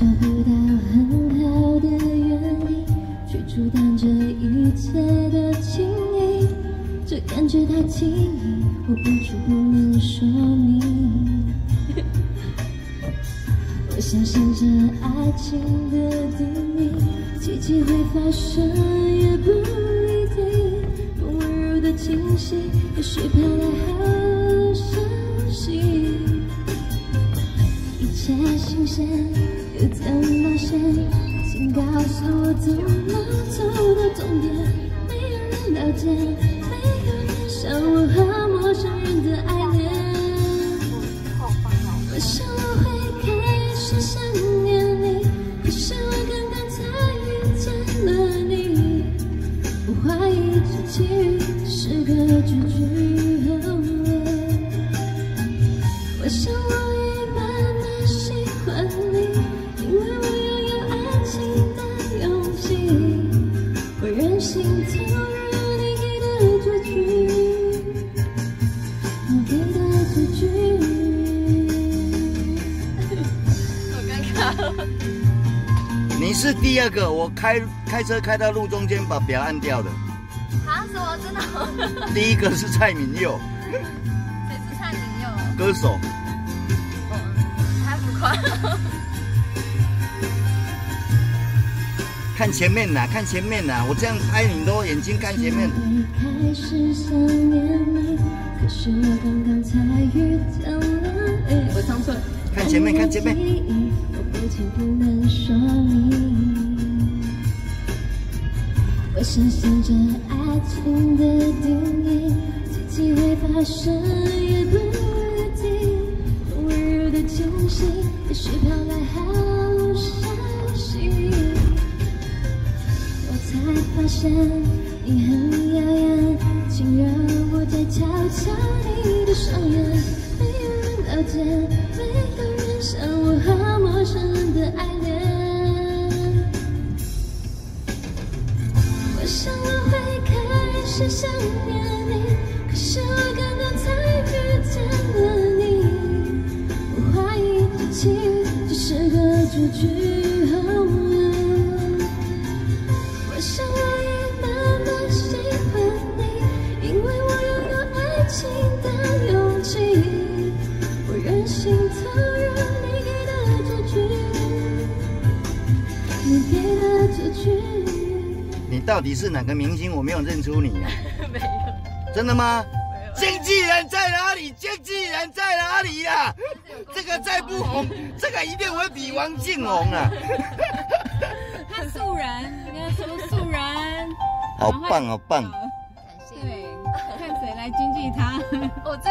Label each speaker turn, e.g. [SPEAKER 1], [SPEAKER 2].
[SPEAKER 1] 找不到很好的原因去阻挡这一切的情谊，这感觉太轻易，我不知不能说明。我相信这爱情的定义，奇迹会发生也不一定。风温柔的气息，也许飘来好请告诉我怎么走到终点？没有人了解，没有人像我和陌生人的爱恋。我想我会开始想念你，可是我刚刚才遇见了你。我怀疑这际遇是个结局。我想我
[SPEAKER 2] 好尴尬。
[SPEAKER 3] 你是第二个，我开开车开到路中间把表按掉的。
[SPEAKER 2] 啊？什么？真的哦？
[SPEAKER 3] 第一个是蔡明佑，
[SPEAKER 2] 谁是蔡明佑？
[SPEAKER 3] 歌手。
[SPEAKER 2] 哦，太浮夸。
[SPEAKER 3] 看前面呐，看前面呐，我这样拍你都眼睛看前面。
[SPEAKER 1] 会开始想念你，可是我刚刚才遇见了你。我唱错了。
[SPEAKER 3] 看前面，看前面。
[SPEAKER 1] 我不清不能说明。我相信这爱情的定义，奇迹会发生也不一定。温柔的气息，也许飘来才发现你很耀眼，请让我再瞧瞧你的双眼。没有人了解，没有人像我和陌生人的爱恋。我想我会开始想念你，可是我刚刚才遇见了你。我怀疑这际遇只是个结局。我想我已慢慢喜欢你，因为我拥有爱情的勇气。我任性投入你给的结局，你给的结局。
[SPEAKER 3] 你到底是哪个明星？我没有认出你、啊，
[SPEAKER 2] 没有。
[SPEAKER 3] 真的吗？经纪人在哪里？经纪人在哪里呀、这个再不红，这个一定会比王静红啊！
[SPEAKER 4] 他素人，你要说素人，
[SPEAKER 3] 好棒，好棒！
[SPEAKER 2] 感谢。
[SPEAKER 4] 对，看谁来经济他。
[SPEAKER 2] 我 这个。